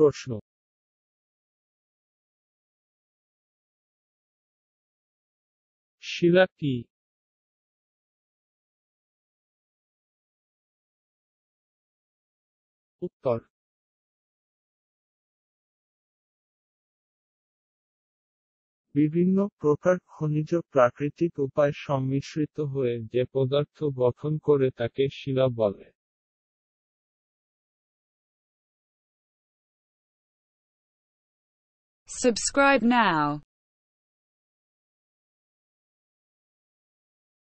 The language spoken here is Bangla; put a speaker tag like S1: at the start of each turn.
S1: প্রশ্ন। শিলা কি? উত্তর। বিভিন্ন প্রকার খনিজ প্রাকৃতিক উপায় সংমিশ্রিত হয়ে যে পদার্থ গঠন করে তাকে শিলা বলে।
S2: Subscribe now